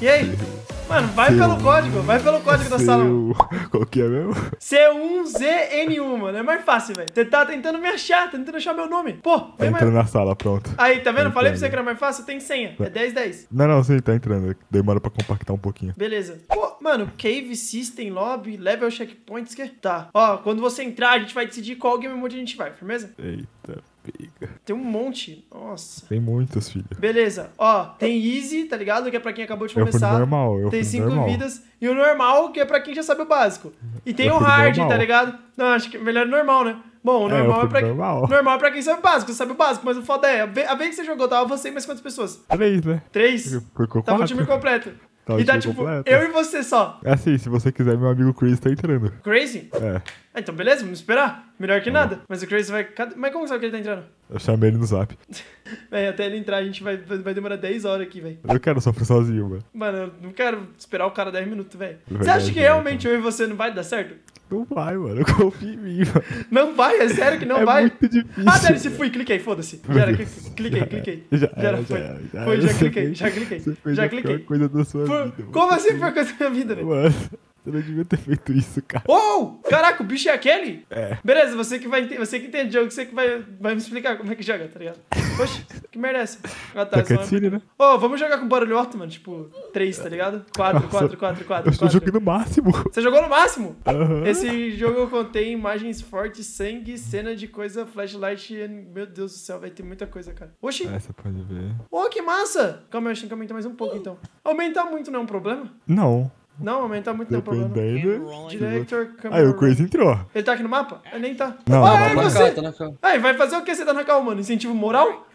E aí? Mano, vai pelo código, vai pelo código da sala. Qual que é mesmo? C1ZN1, mano. É mais fácil, velho. Você tá tentando me achar, tá tentando achar meu nome. Pô, Tá vem mais. entrando na sala, pronto. Aí, tá vendo? Tá Falei pra você que era mais fácil, tem senha. É 1010. Não, não, sim, tá entrando. Demora pra compactar um pouquinho. Beleza. Pô, mano, Cave, System, Lobby, Level Checkpoints, que? Tá. Ó, quando você entrar, a gente vai decidir qual game mode a gente vai, firmeza? Eita, pega. Tem um monte. Nossa. Tem muitos, filho. Beleza. Ó, tem Easy, tá ligado? Que é pra quem acabou de no começar. normal, eu tem cinco normal. vidas. E o normal, que é pra quem já sabe o básico. E tem Eu o fui no hard, normal. tá ligado? Não, acho que melhor normal, né? Bom, o É, normal é, fui pra quem. normal. Normal é pra quem sabe o básico, sabe o básico, mas o foda é, a ve- a vez que você jogou, tava você e mais quantas pessoas? Três, né? Três? Ficou Tava o time completo. Tava e o tá tipo, completo. eu e você só. É assim, se você quiser, meu amigo Chris tá entrando. Crazy? É, Ah, então beleza, vamos esperar. Melhor que nada. Mas o Crazy vai. Cadê- Mas como sabe que ele tá entrando? eu chamei ele no zap. Véi, até ele entrar, a gente vai, vai vai demorar 10 horas aqui, velho. Eu quero sofrer sozinho, mano. Mano, eu não quero esperar o cara 10 minutos, velho. Você Verdade, acha que né, realmente eu e você não vai dar certo? Não vai, mano. Eu confio em mim, mano. Não vai, é sério que não é vai. muito difícil. Ah, dane se fui, cliquei, foda-se. Já era, cliquei, Já cliquei. Já já era, foi. já era, já Foi, já Você cliquei, fez- já cliquei. Você fez Já a pior cliquei. coisa da sua Por- vida. mano. Como assim foi coisa da minha vida, velho? Mano, você não devia ter feito isso, cara. Oh! Caraca, o bicho é aquele? É. Beleza, você que vai você que entende o jogo, você que vai, vai me explicar como é que joga, tá ligado? Poxa, que merda é essa? Ah, Tá só- cutscene, né? Ô, vamos jogar com barulho alto, mano. Tipo, 3, tá ligado? 4, Nossa, 4, 4, 4, Eu estou 4. jogando no máximo. Você jogou no máximo? Aham. Esse jogo contém imagens fortes, sangue, cena de coisa, flashlight. e- Meu Deus do céu, vai ter muita coisa, cara. Oxi, É, você pode ver. oh, que massa! Calma, eu acho que aumentar mais um pouco então. Aumentar muito não é um problema? Não. Não, aumentar muito não é problema. Director, Aí, o. Crazy entrou. Ele tá aqui no mapa? Ele nem tá. Não, ah, não, é não, você? cá, tá na. Aí, vai fazer o que você tá na cal, mano? Incentivo moral?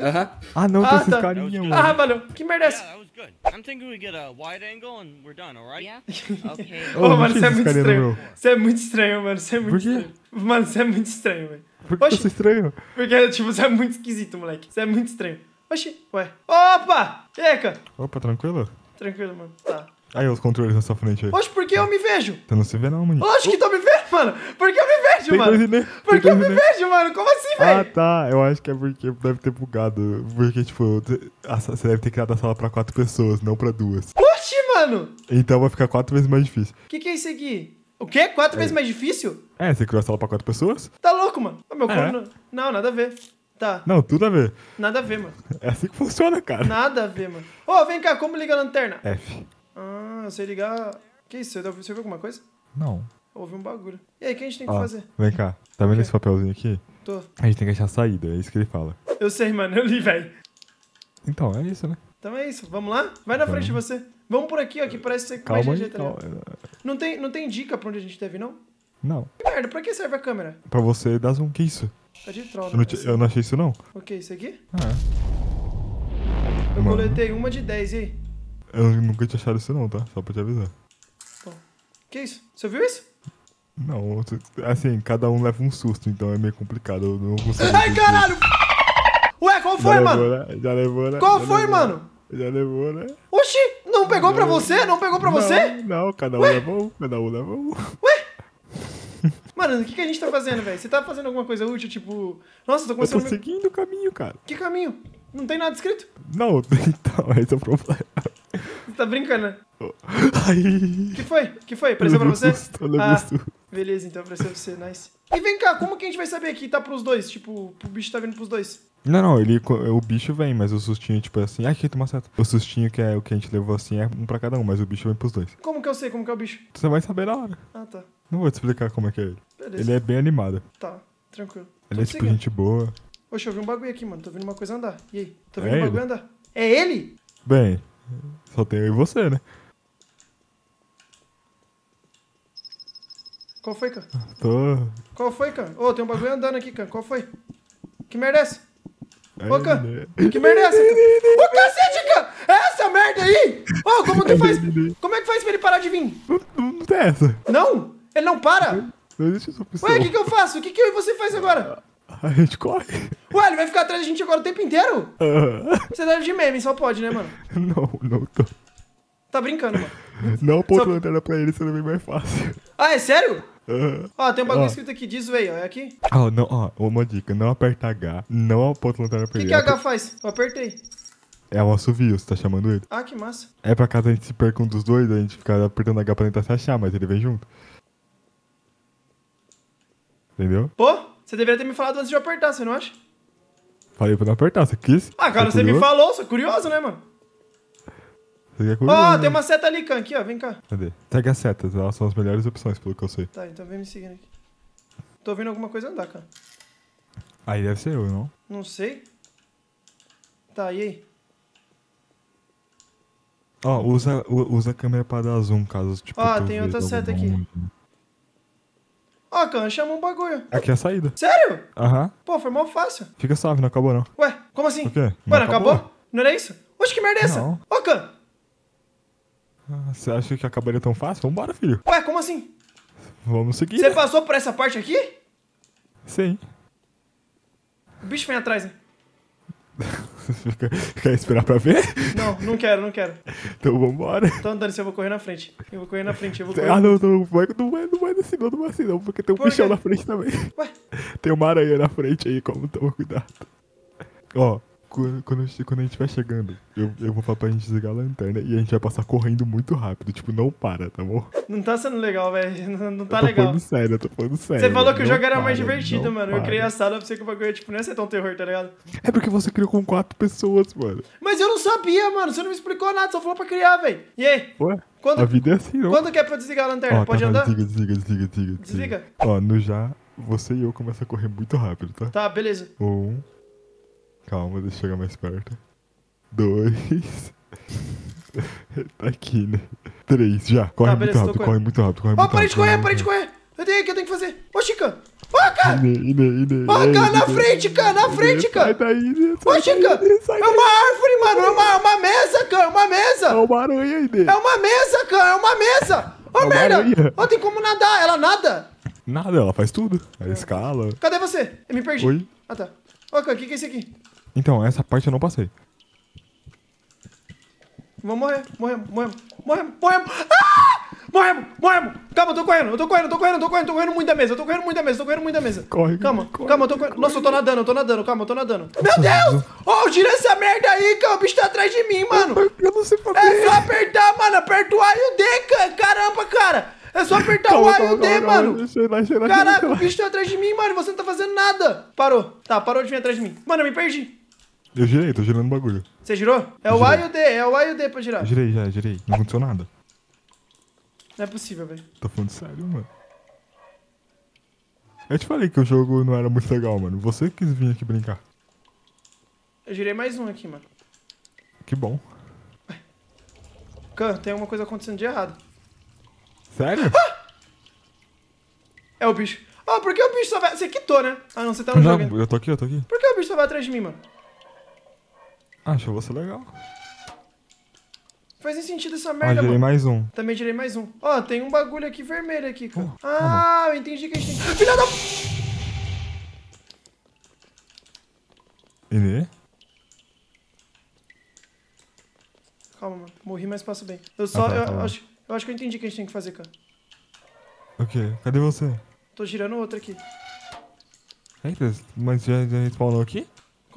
Aham. Ah, não, Ah, esses tá. carinha, Ah, mano. valeu. Que merda é essa? Good. I'm thinking we get a wide angle and we're done, alright? Yeah. Okay. Ô, Ô, mano, deixa você é muito estranho. Você é muito estranho, mano. Você é muito Por quê? estranho. Mano, você é muito estranho, velho. Por que Oxi. você estranho? Porque, tipo, você é muito esquisito, moleque. Você é muito estranho. Oxi, ué. Opa! E cara? Opa, tranquilo? Tranquilo, mano. Tá. Aí, os controles na sua frente aí. Oxe, por que eu me vejo? Você não se vê não, mano. Lógico que tô me vendo, mano. Por que eu me vejo, Tem mano? dois né? Por que eu me né? vejo, mano? Como assim, Ah, velho? tá. Eu acho que é porque deve ter bugado. Porque, tipo, a você deve ter criado a sala pra quatro pessoas, não pra duas. Oxi, mano. Então vai ficar quatro vezes mais difícil. O que que é isso aqui? O quê? Quatro vezes mais difícil? É, você criou a sala pra quatro pessoas? Tá louco, mano. Ô, meu É. corpo não... Não, nada a ver. Tá. Não, tudo a ver. Nada a ver, mano. É assim que funciona, cara. Nada a ver, mano. Ô, vem cá, como liga a lanterna? F. Ah, eu sei ligar... Que isso? Você ouviu alguma coisa? Não. Ouvi um bagulho. E aí, o que a gente tem que Ó, fazer? vem cá. Tá vendo quê? esse papelzinho aqui? Tô. A gente tem que achar a saída, é isso que ele fala. Eu sei, mano. Eu li, velho. Então, é isso, né? Então é isso. Vamos lá? Vai na frente de você. Vamos por aqui, ó, que parece ser Calma mais aí, calma. ligado? Não tem, não tem dica pra onde a gente deve não? Não. Que merda, pra que serve a câmera? Pra você dar zoom, que isso? Tá de troll, Eu não, ti- eu não achei isso, não. O que, isso aqui? Ah, Eu Mano. coletei uma de 10, e aí? Eu nunca tinha achado isso, não, tá? Só pra te avisar. Que isso? Você ouviu isso? Não, assim, cada um leva um susto, então é meio complicado. Eu não consigo. Ai, caralho! Ué, qual foi, já mano? Levou, né? Já levou, né? Qual Já foi, levou, mano? Já levou, né? Oxi, não pegou pra você? Não pegou pra você? Não, não, cada um leva um, cada um leva um. Mano, o que, que a gente tá fazendo, velho? Você tá fazendo alguma coisa útil, tipo... Nossa, tô Eu começando... tô a me- seguindo o caminho, cara. Que caminho? Não tem nada escrito? Não, então, esse é o problema. Você tá brincando, né? Ai. que foi? que foi? Apareceu pra você? Susto, Ah, beleza, então apareceu pra você, nice. E vem cá, como que a gente vai saber que tá pros dois? Tipo, o bicho tá vindo pros dois. Não, não, ele, o bicho vem, mas o sustinho, tipo, é assim. Ai, que toma certo. O sustinho que é o que a gente levou assim é um pra cada um, mas o bicho vem pros dois. Como que eu sei como que é o bicho? Você vai saber na hora. Ah, tá. Não vou te explicar como é que é ele. Beleza. Ele é bem animado. Tá, tranquilo. Ele Tô é tipo seguindo. gente boa. Oxe, eu vi um bagulho aqui, mano. Tô vendo uma coisa andar. E aí? Tô É vendo um bagulho ele? andar. É ele? Bem, só tem eu e você, né? Qual foi, cara? Tô. Qual foi, cara? Ô, tem um bagulho andando aqui, cara. Qual foi? Que merda é essa? Ô, cara. Que merda é essa? Ô, cacete, cara! É essa merda aí? Ô, como que faz? Como é que faz pra ele parar de vir? Não, não, não tem essa. Não? Ele não para? Não existe essa opção. Ué, o que, que eu faço? O que, que eu e você faz agora? A gente corre. Ué, ele vai ficar atrás da gente agora o tempo inteiro? Ah, Você deve de meme, só pode, né, mano? não, não tô. Tá brincando, mano. Não aponta Só- a lanterna pra ele, senão vem mais fácil. Ah, é sério? Ah. Ó, tem um bagulho Ó. escrito aqui, diz ó. É aqui? O Ó, não, ó, uma dica, não aperta H, não aponta a lanterna pra que, ele. que H faz? Eu apertei. É um assovio, você tá chamando ele. Ah, que massa. É pra caso a gente se perca um dos dois, a gente ficar apertando H pra tentar se achar, mas ele vem junto. Entendeu? Pô, você deveria ter me falado antes de eu apertar, você não acha? Falei pra não apertar, você quis? Ah, cara, Tá você me curioso? falou, sou curioso, né, mano? Você quer Ó, curioso, né? tem uma seta ali, Khan, aqui, ó, vem cá. Cadê? Segue as setas, elas são as melhores opções, pelo que eu sei. Tá, então vem me seguindo aqui. Tô vendo alguma coisa andar, cara. Aí deve ser eu, não? Não sei. Tá, e aí? Ó, usa, u- usa a câmera pra dar zoom, caso, tipo... Ó, tu tem outra seta aqui. Ó, Khan, chama um bagulho. Aqui é a saída. Sério? Aham. Pô, foi mal fácil. Fica suave, não acabou não. Ué, como assim? O quê? Ué, não acabou? Não era isso? Oxe, que merda é essa? Ô, Khan. Ah, Você acha que acabaria tão fácil? Vambora, filho. Ué, como assim? Vamos seguir. Você passou por essa parte aqui? Sim. O bicho vem atrás, né? Quer esperar pra ver? Não, não quero, não quero. Então vambora. Então se eu vou correr na frente. Eu vou correr na frente, eu vou correr. Ah, não, não, vai, não vai, não vai assim, não, não vai assim, não, porque tem um Por bichão na frente também. Ué, Tem uma aranha na frente aí, como toma cuidado. Ó, quando, quando, a gente- quando a gente vai chegando, eu, eu vou falar pra gente desligar a lanterna e a gente vai passar correndo muito rápido. Tipo, não para, tá bom? não tá sendo legal, velho. Não, não tá eu tô legal. falando sério, eu tô falando sério. Você falou que o jogo era mais para, divertido, mano. Eu para. criei a sala pra você que o bagulho tipo, não ia ser tão terror, tá ligado? É porque você criou com quatro pessoas, mano. Mas eu não sabia, mano. Você não me explicou nada, só falou pra criar, velho. E aí? Ué? Quando- A vida é assim, não? Quando que é pra eu desligar a lanterna? Ó, Pode tá, andar? Desliga, desliga, desliga, desliga. Desliga. Ó, no já, você e eu começam a correr muito rápido, tá? Tá, beleza. Um. Calma, deixa eu chegar mais perto. Dois. tá aqui, né? Três, já. Corre Tá, muito beleza, rápido, corre muito rápido, corre Ó, muito parei de rápido. correr, parei de correr. Eu tenho que eu tenho que fazer. Ô, Chica. Ó, cara. Ine, Ine, Ine. Ó, cara, na frente, cara, na frente, cara. Sai daí, Ine, Ô, sai Chica. daí, Ine, sai É daí. uma árvore, mano. É uma, uma mesa, cara. É uma mesa. É uma aranha, Ine. É uma mesa, cara. É uma mesa. Ô, É merda. Ó, tem como nadar. Ela nada. Nada, ela faz tudo. Ela escala. Cadê você? Eu me perdi. Oi? Ah, tá. Ó, cara, o que que é isso aqui? Então, essa parte eu não passei. Vamos morrer. Morremos, morremos. Morremos, morremos. Ah! Morremos, morremos. Calma, eu tô correndo, eu tô correndo, eu tô correndo, eu tô correndo, tô correndo muito da mesa, eu tô correndo muito da mesa, eu tô correndo muito da mesa. Corre, Calma, corre, calma, eu tô correndo. Nossa, eu tô nadando, eu tô nadando, calma, eu tô nadando. Meu Deus! Ó, gira essa merda aí, cara, o bicho tá atrás de mim, mano. Eu não sei fazer. É só apertar, mano, aperta o A e o D, cara. Caramba, cara. É só apertar o Calma, A e o calma, D, calma, calma. mano. Ir lá, Caraca, o bicho tá atrás de mim, mano, e você não tá fazendo nada. Parou. Tá, parou de vir atrás de mim. Mano, eu me perdi. Eu girei, tô girando o bagulho. Você girou? É o. A e o D, é o A e o D pra girar. Eu girei já, girei. Não aconteceu nada. Não é possível, velho. Tô falando sério, mano. Eu te falei que o jogo não era muito legal, mano. Você quis vir aqui brincar. Eu girei mais um aqui, mano. Que bom. Can, tem alguma coisa acontecendo de errado. Sério? É o bicho. Ah, por que o bicho só vai. Você quitou, né? Ah, não, você tá no jogo. não, eu tô aqui, eu tô aqui. Por que o bicho só vai atrás de mim, mano? Acho você legal. Faz nem sentido essa Ah, merda, girei mano. mais um. Também tirei mais um. Ó, tem um bagulho aqui vermelho aqui, cara. Oh, ah, eu entendi que a gente tem. Filha da. Inê? Calma, mano. Morri, mas passo bem. Eu só. Ah, tá, eu, tá acho, eu acho que eu entendi o que a gente tem que fazer, cara. O quê? Cadê você? Tô girando outro aqui. Eita, mas já, já respawnou aqui?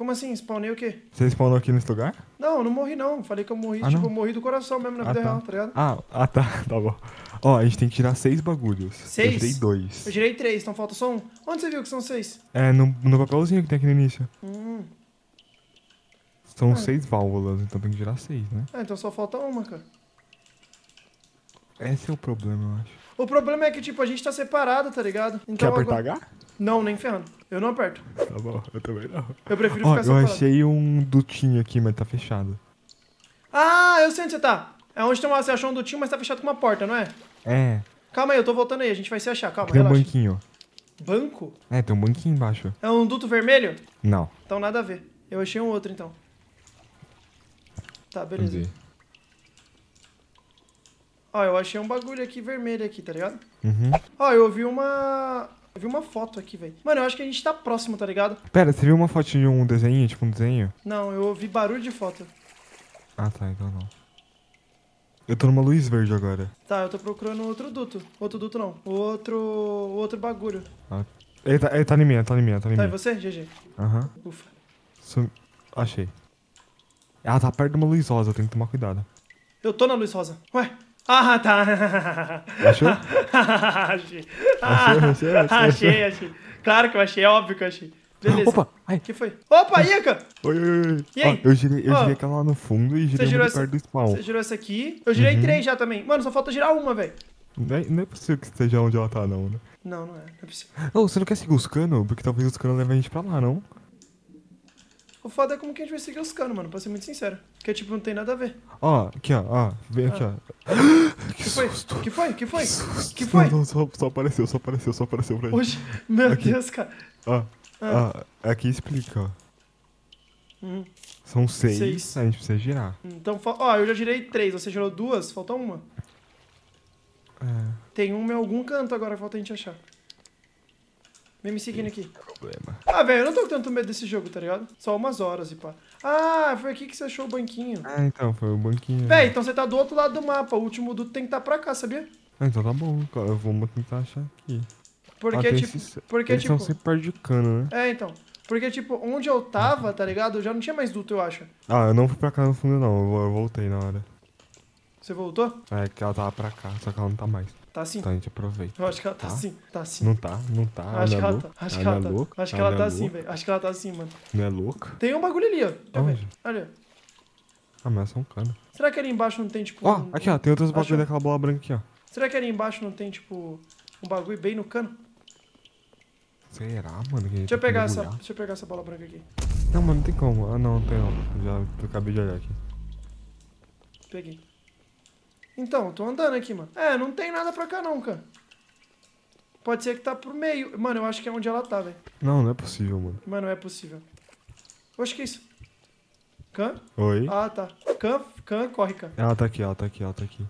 Como assim? Spawnei o quê? Você respawnou aqui nesse lugar? Não, eu não morri, não. Falei que eu morri, Ah, tipo, não? eu morri do coração mesmo na Ah, vida tá. real, tá ligado? Ah, ah tá, tá bom. Ó, a gente tem que tirar seis bagulhos. Seis? Eu tirei dois. Eu girei três, então falta só um. Onde você viu que são seis? É, no, no papelzinho que tem aqui no início. Hum. São Ah. seis válvulas, então tem que tirar seis, né? Ah, então só falta uma, cara. Esse é o problema, eu acho. O problema é que, tipo, a gente tá separado, tá ligado? Quer Então apertar agora- H? Não, nem ferrando. Eu não aperto. Tá bom, eu também não. Eu prefiro Ó, ficar eu separado. achei um dutinho aqui, mas tá fechado. Ah, eu sei onde você tá. É onde tem uma, você achou um dutinho, mas tá fechado com uma porta, não é? É, Calma aí, eu tô voltando aí, a gente vai se achar, calma, tem um relaxa. banquinho. Banco? É, tem um banquinho embaixo. É um duto vermelho? Não, Então nada a ver. Eu achei um outro, então. Tá, beleza. entendi. Ó, eu achei um bagulho aqui vermelho aqui, tá ligado? Uhum. Ó, eu vi uma... Eu vi uma foto aqui, velho. Mano, eu acho que a gente tá próximo, tá ligado? Pera, você viu uma foto de um desenho, tipo um desenho? Não, eu ouvi barulho de foto. Ah, tá, então não. Eu tô numa luz verde agora. Tá, eu tô procurando outro duto. Outro duto não. Outro... Outro bagulho. Ah, ele, tá, ele tá em mim, tá em mim, tá em Tá, e mim. você, GG? Aham. Ufa. Sum- Achei. Ela tá perto de uma luz rosa, eu tenho que tomar cuidado. Eu tô na luz rosa. Ué? Ah, tá. Achou? achei. Achou, achou, achou, achei, achei. Claro que eu achei, é óbvio que eu achei. Beleza. Opa, ai. Que foi? Opa, Ica! Oi, oi, oi. E aí? Ó, eu girei, eu girei aquela lá no fundo e girei muito essa- perto do spawn. Você girou essa aqui. Eu girei Uhum. três já também. Mano, só falta girar uma, velho. Não é, não é possível que esteja onde ela tá, não, né? Não, não é. Não é possível. Ô, você não quer seguir os canos? Porque talvez os canos levem a gente pra lá, não? O foda é como que a gente vai seguir os canos, mano, pra ser muito sincero. Porque, tipo, não tem nada a ver. Ó, aqui, ó, ó. Vem aqui, ó. O que foi? O que foi? O que foi? O que foi? Não, não, só, só apareceu, só apareceu, só apareceu pra gente. Hoje, meu Aqui. Deus, cara. Ó, Ah. ó, aqui explica, ó. Hum, São seis, Seis. a gente precisa girar. Então, fa- ó, eu já girei três, você girou duas, falta uma. É, Tem uma em algum canto agora, falta a gente achar. Vem me seguindo aqui. problema. Ah, velho, eu não tô com tanto medo desse jogo, tá ligado? Só umas horas e pá. Ah, foi aqui que você achou o banquinho. Ah, então, foi o banquinho. Véi, então você tá do outro lado do mapa. O último duto tem que estar pra cá, sabia? Ah, então tá bom, eu vou tentar achar aqui. Porque, ah, tipo. esses- Porque, Eles tipo. são sempre perto de cano, né? É, então. Porque, tipo, onde eu tava, tá ligado? Eu já não tinha mais duto, eu acho. Ah, eu não fui pra cá no fundo, não. Eu voltei na hora. Você voltou? É que ela tava pra cá, só que ela não tá mais. Tá sim. Então a gente aproveita. Eu acho que ela tá, Tá? sim. Tá sim. Não tá, não tá. acho que ela tá. Acho que ela tá. louca? Acho que ela tá louca? velho. Acho que ela tá assim, mano. Não é louca? Tem um bagulho ali, ó. Olha. Ah, mas é só um cano. Será que ali embaixo não tem, tipo. Ó, aqui, ó. Tem outros bagulho daquela bola branca aqui, ó. Será que ali embaixo não tem, tipo. Um bagulho bem no cano? Será, mano? Que Deixa eu pegar essa. Deixa eu pegar essa bola branca aqui. Não, mano, não tem como. Ah, não, não tem não. Já eu acabei de olhar aqui. Peguei. Então, tô andando aqui, mano. É, não tem nada pra cá não, cara. Pode ser que tá pro meio. Mano, eu acho que é onde ela tá, velho. Não, não é possível, mano. Mano, não é possível. Oxe, que isso? Can? Oi? Ah, tá. Can, can, corre, can. Ela tá aqui, ela tá aqui, ela tá aqui.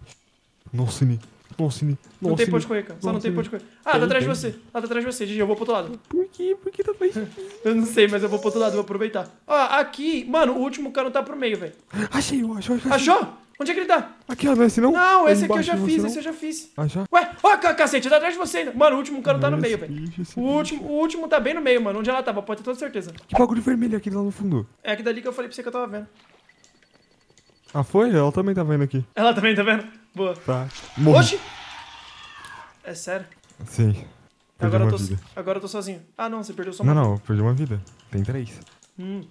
Nossa, Ni. Nossa, Ni. Não tem ponto de correr, can. Só não tem ponto de correr. Ah, tá atrás de você. Ah, tá atrás de você, Gigi. Eu vou pro outro lado. Por quê? Por que tá atrás? Eu não sei, mas eu vou pro outro lado, vou aproveitar. Ó, aqui, mano, o último cano tá pro meio, velho. Achei, eu acho. Achou? Onde é que ele tá? Aqui, ó, não é esse não? Não, É esse aqui eu já fiz, esse eu já fiz. não? Ah, já? Ué, ó, ca- cacete, tá atrás de você ainda. Mano, o último cano tá no meio, velho. O último, o último tá bem no meio, mano, onde ela tava, pode ter toda certeza. Que bagulho vermelho aqui lá no fundo. É aqui dali que eu falei pra você que eu tava vendo. Ah, foi? Ela também tá vendo aqui. Ela também, tá vendo? Boa. Tá. Morri. Oxi! É sério? Sim. Perdi Agora eu, tô, vida. agora eu tô sozinho. Ah, não, você perdeu só Não, uma. não, eu perdi uma vida. Tem três. Hum.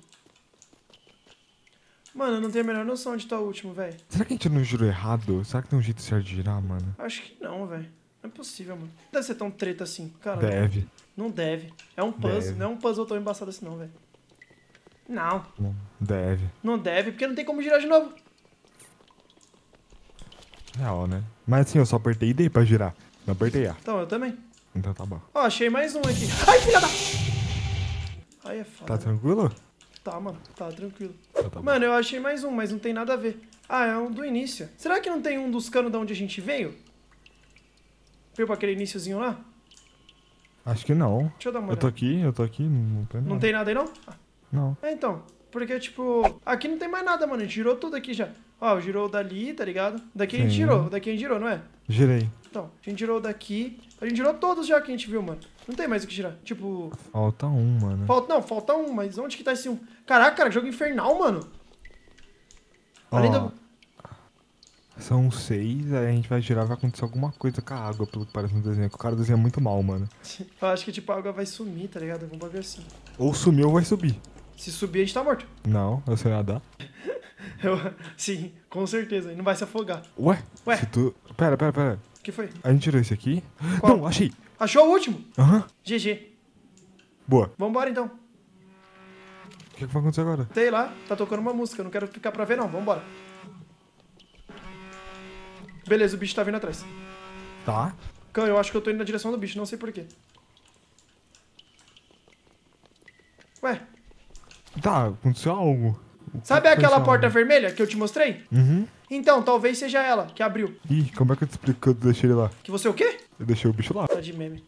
Mano, eu não tenho a menor noção de tá o último, velho. Será que a gente não girou errado? Será que tem um jeito certo de girar, mano? Acho que não, velho. Não é possível, mano. Não deve ser tão treta assim. Cara, Deve. não deve. É um puzzle. Deve. Não é um puzzle tão embaçado assim, não, velho. Não, Não, Deve. não deve, porque não tem como girar de novo. Real, né? Mas assim, eu só apertei D pra girar. Não apertei A. Então, eu também. Então tá bom. Ó, achei mais um aqui. Ai, filha da... Aí é Tá foda. tranquilo? Tá, mano. Tá, tranquilo. Então tá. Mano, eu achei mais um, mas não tem nada a ver. Ah, é um do início. Será que não tem um dos canos da onde a gente veio? Veio pra aquele iníciozinho lá? Acho que não. Deixa eu dar uma Eu tô olhada. aqui, eu tô aqui, não tem nada. Não tem nada aí, não? Ah, Não. É, então. Porque, tipo, aqui não tem mais nada, mano. A gente girou tudo aqui já. Ó, girou dali, tá ligado? Daqui a gente Sim. girou. Daqui a gente girou, não é? Girei. Então, a gente girou daqui. A gente girou todos já que a gente viu, mano. Não tem mais o que girar. Tipo, Falta um, mano. falta. Não, falta um, mas onde que tá esse um? Caraca, cara, jogo infernal, mano. Além do. São seis, aí a gente vai girar vai acontecer alguma coisa com a água, pelo que parece no desenho. Que o cara desenha muito mal, mano. Eu acho que, tipo, a água vai sumir, tá ligado? Algum bagulho assim. Ou sumiu ou vai subir. Se subir, a gente tá morto. Não, eu sei nadar. Eu... Sim, com certeza. E não vai se afogar. Ué? Ué? Se tu... Pera, pera, pera. O que foi? A gente tirou esse aqui? Qual? Não, achei. Achou o último? Aham. GG. Boa. Vambora então. O que, que vai acontecer agora? Sei lá, tá tocando uma música. Não quero ficar pra ver, não. Vambora. Beleza, o bicho tá vindo atrás. Tá. Cão, eu acho que eu tô indo na direção do bicho, não sei porquê. Ué, Tá, aconteceu algo. O que sabe que foi aquela porta vermelha que eu te mostrei? Uhum. Então, talvez seja ela que abriu. Ih, como é que eu te explico que eu deixei ele lá? Que você o quê? Eu deixei o bicho lá. Tá de meme.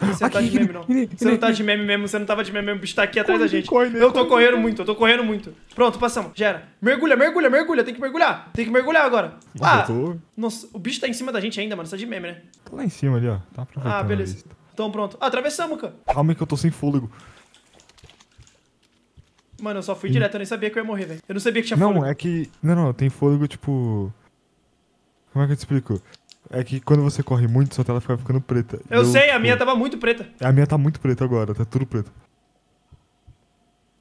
Você não tá de meme, não. Você não tá de meme mesmo, você não tava de meme mesmo, o bicho tá aqui atrás da gente. corre, Eu tô corre. correndo muito, eu tô correndo muito. Pronto, passamos. Já era. Mergulha, mergulha, mergulha, tem que mergulhar. Tem que mergulhar agora. Ah, nossa, o bicho tá em cima da gente ainda, mano, você tá de meme, né? tô lá em cima ali, ó. Tá aproveitando Ah, beleza. Então pronto. Ah, atravessamos, cara. Calma aí que eu tô sem fôlego. Mano, eu só fui direto, eu nem sabia que eu ia morrer, velho. Eu não sabia que tinha Não, fôlego. é que. Não, não, tem fôlego tipo. Como é que eu te explico? É que quando você corre muito, sua tela fica ficando preta. E Eu sei, a tipo, minha tava muito preta. A minha tá muito preta agora, tá tudo preto.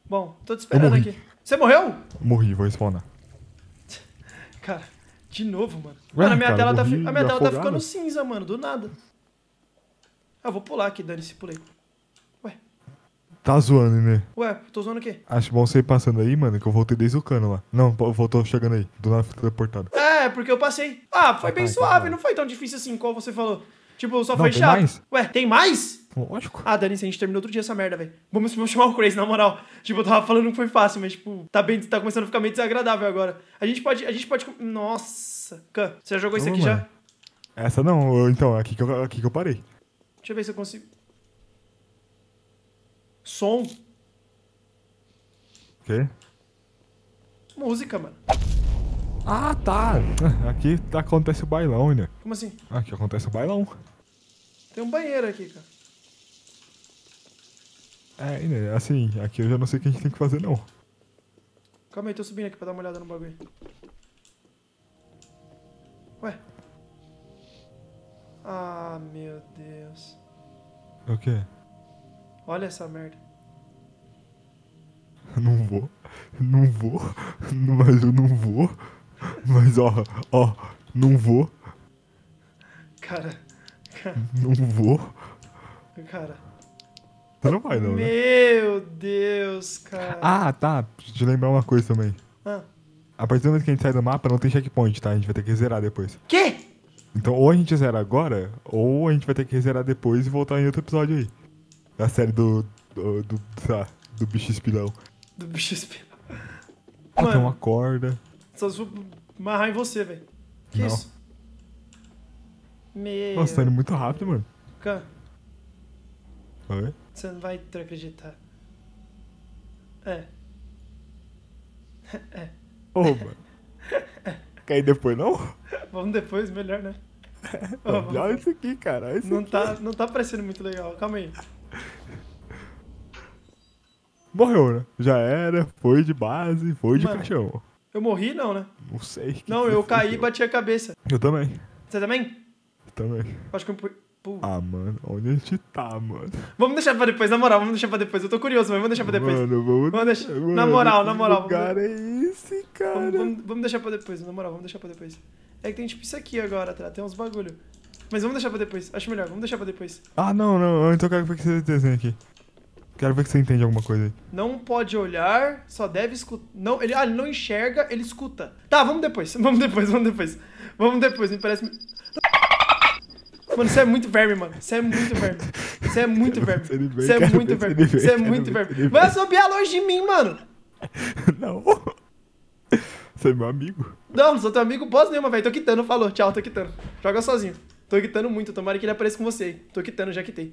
Bom, tô te esperando aqui. Você morreu? Morri, vou spawnar. Cara, de novo, mano. Ué, mano, a minha cara, tela, tá, fi- a minha tela tá ficando cinza, mano, do nada. Ah, eu vou pular aqui, dane-se, pulei. Tá zoando, né? Ué, tô usando o quê? Acho bom você ir passando aí, mano, que eu voltei desde o cano lá. Não, voltou chegando aí. Do nada fui teleportado. É, porque eu passei. Ah, foi Ah, bem tá, suave, vai. não foi tão difícil assim, qual você falou. Tipo, só Não, foi tem chato. mais? Ué, tem mais? Lógico. Ah, Dani, a gente terminou outro dia essa merda, velho. Vamos, vamos chamar o Crazy, na moral. Tipo, eu tava falando que foi fácil, mas, tipo, tá bem, tá começando a ficar meio desagradável agora. A gente pode, a gente pode... Nossa. Você já jogou isso Ô, aqui mano. já? Essa não, eu- então, aqui que, eu, aqui que eu parei. Deixa eu ver se eu consigo... Som. O quê? Música, mano. Ah, tá. Aqui tá- acontece o bailão, né? Como assim? Aqui acontece o bailão. Tem um banheiro aqui, cara. É, né? Assim, aqui eu já não sei o que a gente tem que fazer, não. Calma aí, tô subindo aqui pra dar uma olhada no bagulho. Ué. Ah, meu Deus. O quê? Olha essa merda. Não vou. Não vou. Mas eu não vou. Mas ó, ó, não vou. Cara, Não vou. cara. Você não vai, não, né? Meu Deus, cara. Ah, tá. Deixa eu lembrar uma coisa também. Ah. A partir do momento que a gente sai do mapa, não tem checkpoint, tá? A gente vai ter que zerar depois. Que? Então, ou a gente zera agora, ou a gente vai ter que zerar depois e voltar em outro episódio aí. Da série do. do. do, do bicho espilhão. Do bicho espelho. Ah, tem Mano, uma corda. só se eu amarrar em você, velho. Que Não. isso? Meu. Nossa, tá indo muito rápido, mano. Cara, Oi? você não vai acreditar. É. Ô, mano. Quer ir depois, não? Vamos depois, melhor, né? Olha isso aqui, cara. Isso Não aqui. tá, não tá parecendo muito legal. Calma aí. Morreu, né? Já era, foi de base, foi de Mano. caixão. Eu morri, não, né? Não sei. que Não, que eu caí e bati a cabeça. Eu também. Você também? Eu também. Acho que eu. Pô. Ah, mano, onde a gente tá, mano? Vamos deixar pra depois, na moral, vamos deixar pra depois. Eu tô curioso, mas vamos deixar pra depois. Mano, vamos... Vamos deixar- mano, na moral, na que moral, lugar é esse, cara? Vamos, vamos- vamos deixar pra depois, na moral, vamos deixar pra depois. É que tem tipo isso aqui agora, tá? Tem uns bagulho. Mas vamos deixar pra depois. Acho melhor, vamos deixar pra depois. Ah, não, não. Então eu quero que você desenha aqui. Quero ver que você entende alguma coisa aí. Não pode olhar, só deve escutar. Não, ele, ah, ele não enxerga, ele escuta. Tá, vamos depois, vamos depois, vamos depois. Vamos depois, me parece. Mano, isso é muito verme, mano. Isso é muito verme. Isso é muito verme. se Isso é muito ver se verme. Isso é muito ver se verme. Vai assobiar longe de mim, mano. Não. Você é meu amigo. Não, não sou teu amigo boss nenhuma, velho. Tô quitando, falou. Tchau, tô quitando. Joga sozinho. Tô quitando muito, tomara que ele apareça com você aí. Tô quitando, já quitei.